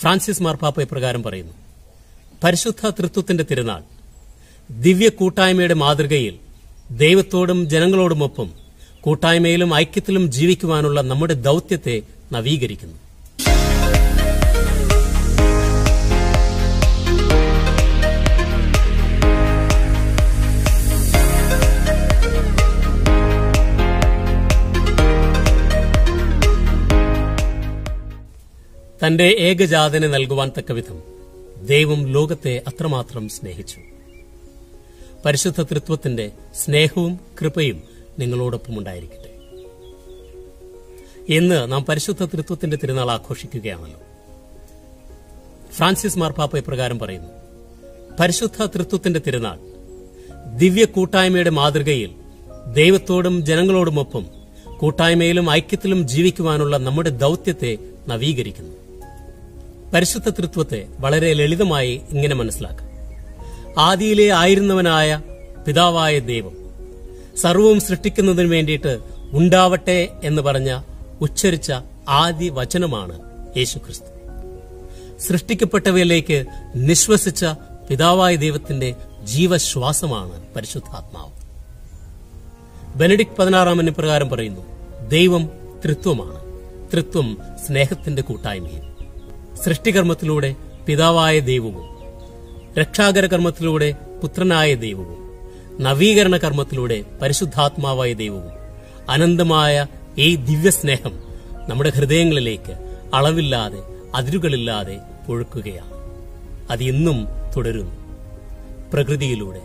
Francis മാർപ്പാപ്പ ഇപ്രകാരം പറയുന്നു? പരിശുദ്ധ തൃത്വത്തിന്റെ തിരുനാൾ ദിവ്യ കൂട്ടായ്മയുടെ മാതൃകയിൽ ദൈവത്തോടും ജനങ്ങളോടുമൊപ്പം കൂട്ടായ്മയിലും ഐക്യത്തിലും ജീവിക്കുവാനുള്ള നമ്മുടെ ദൌത്യത്തെ നവീകരിക്കുന്നു. തന്റെ ഏകജാതനെ നൽകുവാൻ തക്കവിധം ദൈവം ലോകത്തെ അത്രമാത്രം സ്നേഹിച്ചു. പരിശുദ്ധ തൃത്വത്തിന്റെ സ്നേഹവും കൃപയും നിങ്ങളോടൊപ്പം ഉണ്ടായിരിക്കട്ടെ. ഇന്ന് നാം പരിശുദ്ധ തൃത്വത്തിന്റെ തിരുനാൾ ആഘോഷിക്കുകയാണല്ലോ. ഫ്രാൻസിസ് മാർപ്പാപ്പ ഇപ്രകാരം പറയുന്നു പരിശുദ്ധ തൃത്വത്തിന്റെ തിരുനാൾ ദിവ്യ കൂട്ടായ്മയുടെ മാതൃകയിൽ ദൈവത്തോടും ജനങ്ങളോടുമൊപ്പം കൂട്ടായ്മയിലും ഐക്യത്തിലും ജീവിക്കുവാനുള്ള നമ്മുടെ ദൌത്യത്തെ നവീകരിക്കുന്നു. പരിശുദ്ധ തൃത്വത്തെ വളരെ ലളിതമായി ഇങ്ങനെ മനസ്സിലാക്കാം. ആദിയിലെ ആയിരുന്നവനായ പിതാവായ ദൈവം സർവവും സൃഷ്ടിക്കുന്നതിന് വേണ്ടിയിട്ട് ഉണ്ടാവട്ടെ എന്ന് പറഞ്ഞ ഉച്ചരിച്ച ആദ്യ വചനമാണ് യേശുക്രിസ്തു. സൃഷ്ടിക്കപ്പെട്ടവയിലേക്ക് നിശ്വസിച്ച പിതാവായ ദൈവത്തിന്റെ ജീവശ്വാസമാണ് പരിശുദ്ധാത്മാവ്. ബെനഡിക് പതിനാറാമന് പ്രകാരം പറയുന്നു ദൈവം തൃത്വമാണ് തൃത്വം സ്നേഹത്തിന്റെ കൂട്ടായ്മയും സൃഷ്ടികർമ്മത്തിലൂടെ പിതാവായ ദൈവവും രക്ഷാകര കർമ്മത്തിലൂടെ പുത്രനായ ദൈവവും നവീകരണ കർമ്മത്തിലൂടെ പരിശുദ്ധാത്മാവായ ദൈവവും അനന്തമായ ഈ ദിവ്യസ്നേഹം നമ്മുടെ ഹൃദയങ്ങളിലേക്ക് അളവില്ലാതെ അതിരുകളില്ലാതെ ഒഴുക്കുകയാണ് അത് ഇന്നും തുടരുന്നു. പ്രകൃതിയിലൂടെ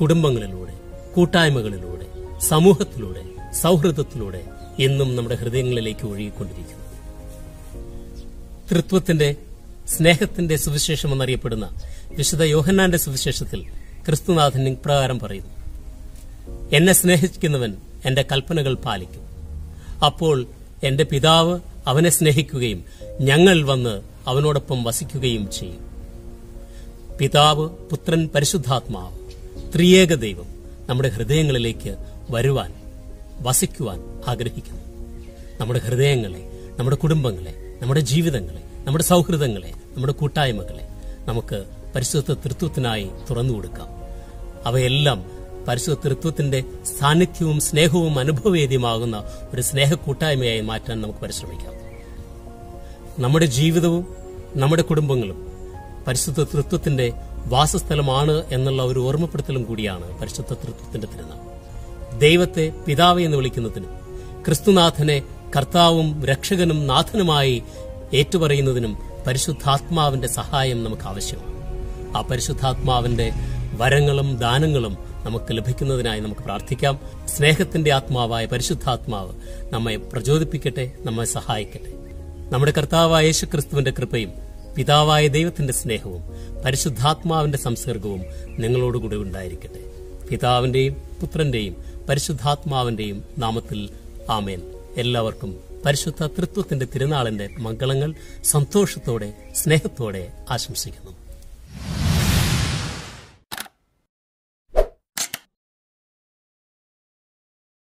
കുടുംബങ്ങളിലൂടെ കൂട്ടായ്മകളിലൂടെ സമൂഹത്തിലൂടെ സൗഹൃദത്തിലൂടെ എന്നും നമ്മുടെ ഹൃദയങ്ങളിലേക്ക് ഒഴുകിക്കൊണ്ടിരിക്കുന്നു. തൃത്വത്തിന്റെ സ്നേഹത്തിന്റെ സുവിശേഷം എന്നറിയപ്പെടുന്ന വിശുദ്ധ യോഹന്നാന്റെ സുവിശേഷത്തിൽ ക്രിസ്തുനാഥൻ ഇപ്രകാരം പറയുന്നു. എന്നെ സ്നേഹിക്കുന്നവൻ എന്റെ കൽപ്പനകൾ പാലിക്കും. അപ്പോൾ എന്റെ പിതാവ് അവനെ സ്നേഹിക്കുകയും ഞങ്ങൾ വന്ന് അവനോടൊപ്പം വസിക്കുകയും ചെയ്യും. പിതാവ് പുത്രൻ പരിശുദ്ധാത്മാവ് ത്രിയേക ദൈവം നമ്മുടെ ഹൃദയങ്ങളിലേക്ക് വരുവാൻ വസിക്കുവാൻ ആഗ്രഹിക്കുന്നു. നമ്മുടെ ഹൃദയങ്ങളെ നമ്മുടെ കുടുംബങ്ങളെ നമ്മുടെ ജീവിതങ്ങളെ നമ്മുടെ സൗഹൃദങ്ങളെ നമ്മുടെ കൂട്ടായ്മകളെ നമുക്ക് പരിശുദ്ധ തൃത്വത്തിനായി തുറന്നു കൊടുക്കാം. അവയെല്ലാം പരിശുദ്ധ തൃത്വത്തിന്റെ സാന്നിധ്യവും സ്നേഹവും അനുഭവവേദ്യമാകുന്ന ഒരു സ്നേഹ കൂട്ടായ്മയായി മാറ്റാൻ നമുക്ക് പരിശ്രമിക്കാം. നമ്മുടെ ജീവിതവും നമ്മുടെ കുടുംബങ്ങളും പരിശുദ്ധ തൃത്വത്തിന്റെ വാസസ്ഥലമാണ് എന്നുള്ള ഒരു ഓർമ്മപ്പെടുത്തലും കൂടിയാണ് പരിശുദ്ധ തൃത്വത്തിന്റെ തിരുനാൾ. ദൈവത്തെ പിതാവ് എന്ന് വിളിക്കുന്നതിനും ക്രിസ്തുനാഥനെ കർത്താവും രക്ഷകനും നാഥനുമായി ഏറ്റുപറയുന്നതിനും പരിശുദ്ധാത്മാവിന്റെ സഹായം നമുക്ക് ആവശ്യമാണ് ആ പരിശുദ്ധാത്മാവിന്റെ വരങ്ങളും ദാനങ്ങളും നമുക്ക് ലഭിക്കുന്നതിനായി നമുക്ക് പ്രാർത്ഥിക്കാം. സ്നേഹത്തിന്റെ ആത്മാവായ പരിശുദ്ധാത്മാവ് നമ്മെ പ്രചോദിപ്പിക്കട്ടെ നമ്മെ സഹായിക്കട്ടെ. നമ്മുടെ കർത്താവായ യേശു ക്രിസ്തുവിന്റെ കൃപയും പിതാവായ ദൈവത്തിന്റെ സ്നേഹവും പരിശുദ്ധാത്മാവിന്റെ സംസർഗവും നിങ്ങളോടുകൂടി ഉണ്ടായിരിക്കട്ടെ. പിതാവിന്റെയും പുത്രന്റെയും പരിശുദ്ധാത്മാവിന്റെയും നാമത്തിൽ ആമേൻ. എല്ലാവർക്കും പരിശുദ്ധ തൃത്വത്തിന്റെ തിരുനാളിന്റെ മംഗളങ്ങൾ സന്തോഷത്തോടെ സ്നേഹത്തോടെ ആശംസിക്കുന്നു.